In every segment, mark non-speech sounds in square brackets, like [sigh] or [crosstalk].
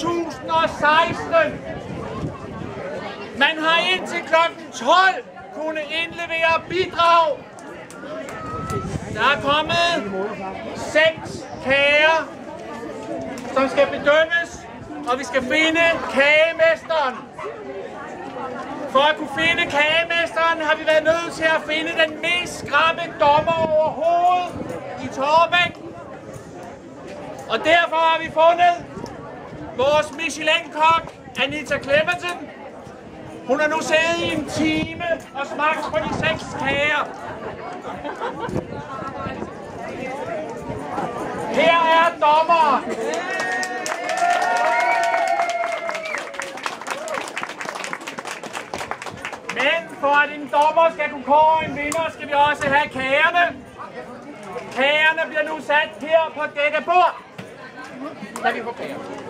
2016. Man har indtil kl. 12 kunne indlevere bidrag. Der er kommet seks kager, som skal bedømmes, og vi skal finde kagemesteren. For at kunne finde kagemesteren har vi været nødt til at finde den mest skræmme dommer overhovedet i Torbæk. Og derfor har vi fundet vores Michelin-kok, Anita Clemmensen. Hun har nu siddet i en time og smagt på de seks kager. Her er dommeren. Men for at en dommer skal kunne kåre en vinder, skal vi også have kagerne. Kagerne bliver nu sat her på dette bord. Lad vi få kagerne.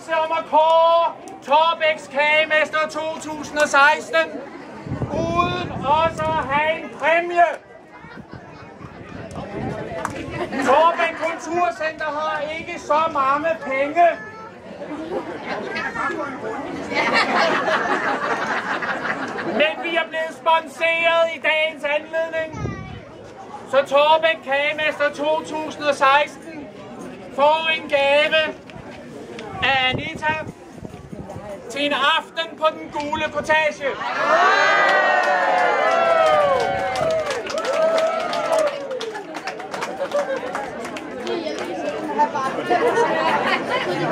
konkurrence om at kåre Torbæks Kagemester 2016 uden også at have en præmie. Torbæk Kulturcenter har ikke så mange penge. Men vi er blevet sponsoreret i dagens anledning. Så Torbæk Kagemester 2016 får en gave Anita til en aften på den gule kortage.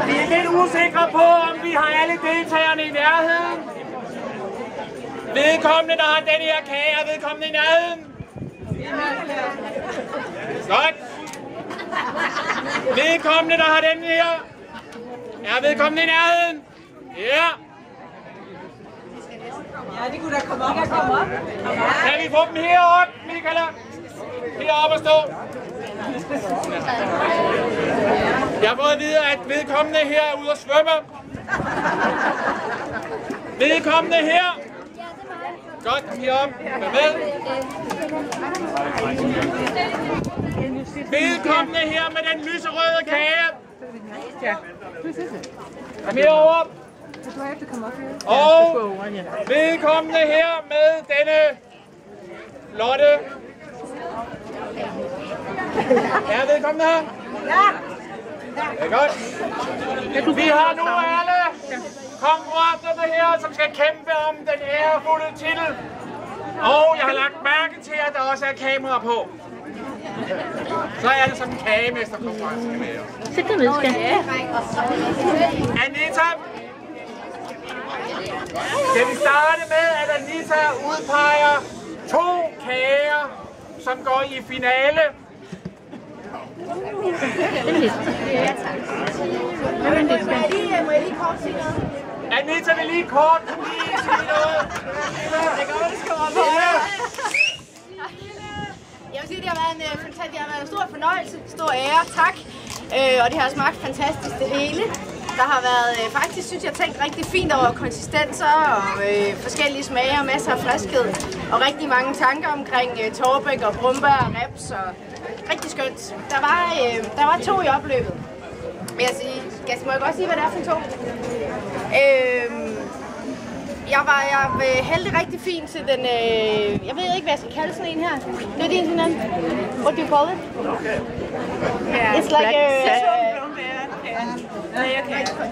Vi er lidt usikre på, om vi har alle deltagerne i nærheden. Vedkommende, der har den her kage, er vedkommende i nærheden. Godt. Vedkommende, der har den her. Er vedkommende i nærheden? Ja. Ja, det kunne da komme op og komme op. Kan vi få dem herop, Michaela? Heroppe at stå. Jeg har fået at vide, at vedkommende her er ude at svømme. Vedkommende her. Godt, herop. Vær med. Vedkommende her med den lyserøde kage. Kom herover. Og vedkommende her med denne flotte... Er vedkommende her? Ja. Det er godt. Vi har nu alle konkurrenterne her, som skal kæmpe om den ærefulde titel. Og jeg har lagt mærke til, at der også er kamera på. Så er det sådan en kagemesterkonkurrence, kan være. Sæt dig ned, skal. Anita, skal vi starte med, at Anita udpeger to kager, som går i finale. Må jeg lige kort sige noget? Anita vil lige kort lige sige noget. Det går, det skal op Ja. Jeg vil sige, det har været en, øh, fantastisk, det har været en stor fornøjelse, stor ære, tak. Øh, og det har smagt fantastisk det hele. Der har været, øh, faktisk synes jeg, tænkt rigtig fint over konsistenser og øh, forskellige smage og masser af friskhed. Og rigtig mange tanker omkring øh, torbæk og brumbær og reps og rigtig skønt. Der var, øh, der var to i opløbet, vil jeg sige. Gas, må jeg godt sige, hvad det er for to? Øh, jeg var jeg hældte rigtig fint til den, øh, jeg ved ikke, hvad jeg skal kalde sådan en her. Det er din sådan en. What do you call it? Yeah. It's like a...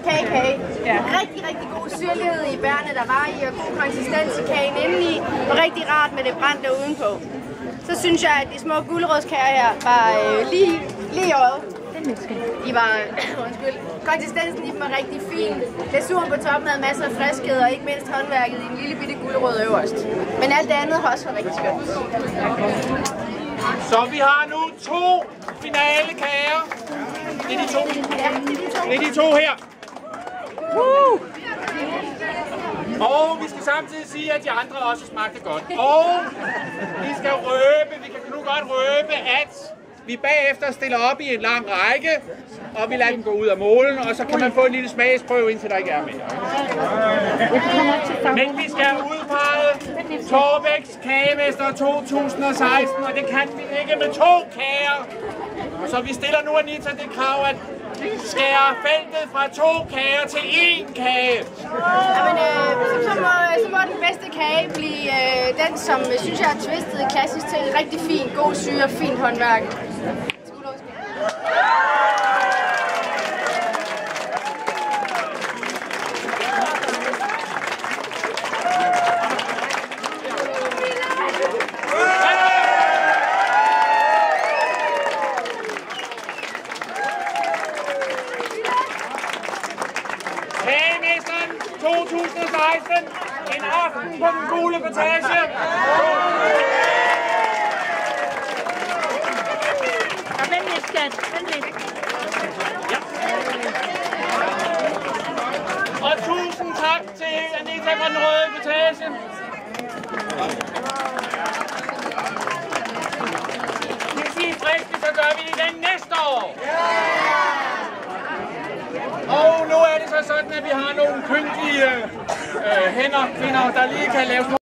KK. Ja. Rigtig, rigtig god syrlighed i bærene, der var i, og god konsistens i kagen indeni, og rigtig rart med det brændte udenpå. Så synes jeg, at de små guldrødskager her var øh, lige, lige i øjet. De var, [coughs] undskyld, konsistensen i dem var rigtig fin. Glasuren på toppen havde masser af friskhed, og ikke mindst håndværket i en lille bitte guldrød øverst. Men alt det andet har også været rigtig skønt. Så vi har nu to finalekager. Det er de to. Det er de to her. Og vi skal samtidig sige, at de andre også smagte godt. Og vi skal røbe, vi kan nu godt røbe, at vi bagefter stiller op i en lang række, og vi lader dem gå ud af målen, og så kan man få en lille smagsprøve, indtil der ikke er mere. Men vi skal udpege Torbæks Kagemester 2016, og det kan vi ikke med to kager. Så vi stiller nu Anita det krav, at skære feltet fra to kager til én kage. Jamen, øh, så, må, så må den bedste kage blive øh, den, som øh, synes jeg har twistet klassisk til. Rigtig fin, god syre, fint håndværk. 2016. En aften på den gule etage. Og vent lidt, skat. Og tusind tak til Anita fra den røde etage. Hvis I er friske, så gør vi det igen næste år. Og nu er det så sådan, at vi har nogle kyndige øh, øh hænder, kvinder, der lige kan lave små